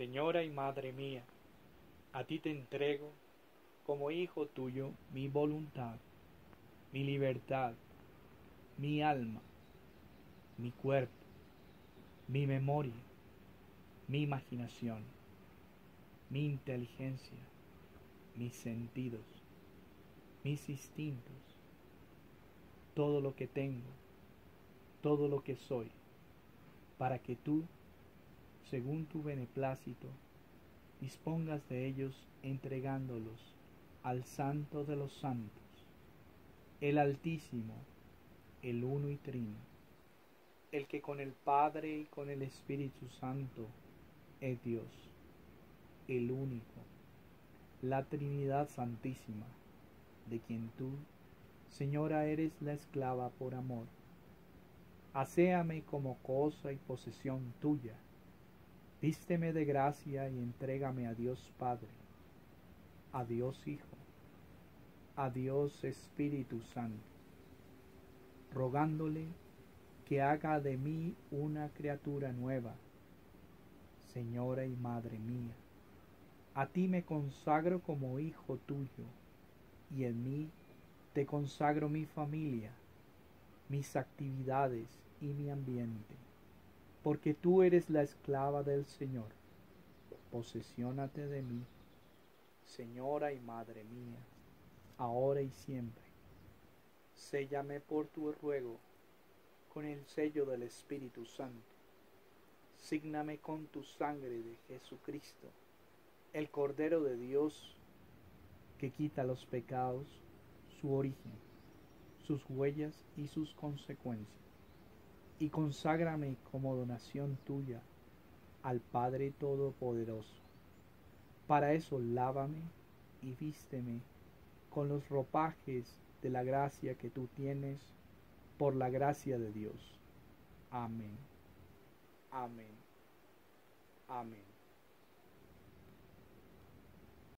Señora y Madre mía, a ti te entrego, como hijo tuyo, mi voluntad, mi libertad, mi alma, mi cuerpo, mi memoria, mi imaginación, mi inteligencia, mis sentidos, mis instintos, todo lo que tengo, todo lo que soy, para que tú, según tu beneplácito, dispongas de ellos entregándolos al Santo de los Santos, el Altísimo, el Uno y Trino, el que con el Padre y con el Espíritu Santo es Dios, el único, la Trinidad Santísima, de quien tú, Señora, eres la esclava por amor. Aséame como cosa y posesión tuya. Vísteme de gracia y entrégame a Dios Padre, a Dios Hijo, a Dios Espíritu Santo, rogándole que haga de mí una criatura nueva, Señora y Madre mía. A ti me consagro como hijo tuyo, y en mí te consagro mi familia, mis actividades y mi ambiente, porque tú eres la esclava del Señor. Posesiónate de mí, Señora y Madre mía, ahora y siempre. Séllame por tu ruego con el sello del Espíritu Santo. Sígname con tu sangre de Jesucristo, el Cordero de Dios que quita los pecados su origen, sus huellas y sus consecuencias, y conságrame como donación tuya al Padre Todopoderoso. Para eso lávame y vísteme con los ropajes de la gracia que tú tienes por la gracia de Dios. Amén. Amén. Amén.